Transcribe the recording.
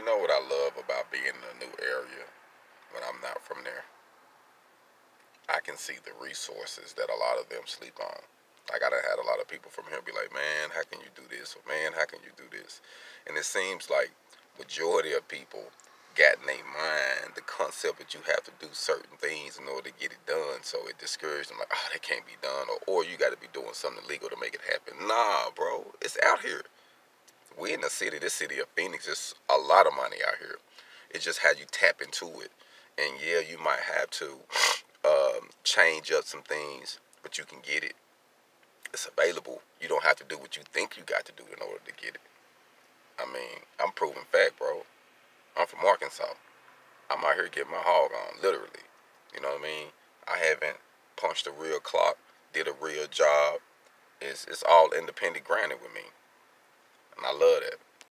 You know what I love about being in a new area when I'm not from there? I can see the resources that a lot of them sleep on. I done had a lot of people from here be like, man, how can you do this? Or man, how can you do this? And it seems like majority of people got in their mind the concept that you have to do certain things in order to get it done. So it discourages them like, oh, that can't be done. Or, or you got to be doing something legal to make it happen. Nah, bro, it's out here in the city, this city of Phoenix, there's a lot of money out here. It's just how you tap into it. And yeah, you might have to um, change up some things, but you can get it. It's available. You don't have to do what you think you got to do in order to get it. I mean, I'm proving fact, bro. I'm from Arkansas. I'm out here getting my hog on, literally. You know what I mean? I haven't punched a real clock, did a real job. It's, it's all independent granted with me. I love that.